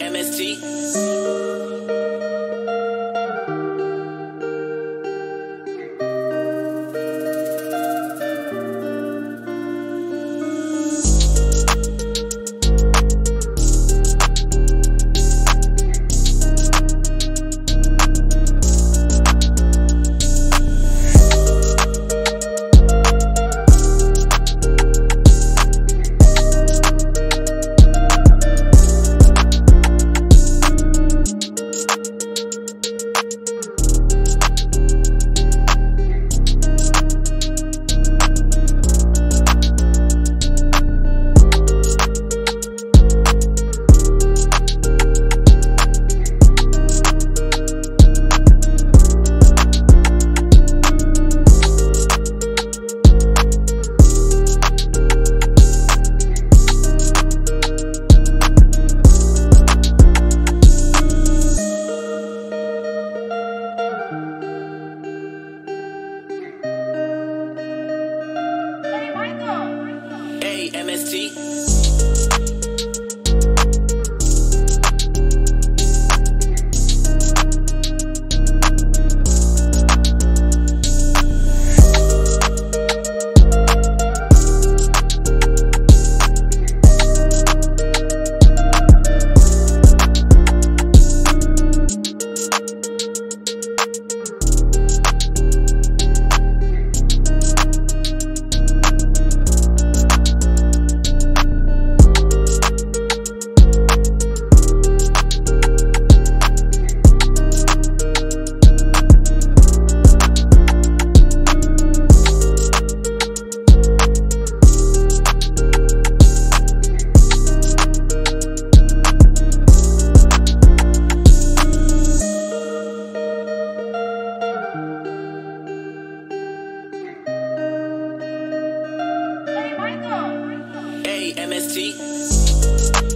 AMST. AMST. MST.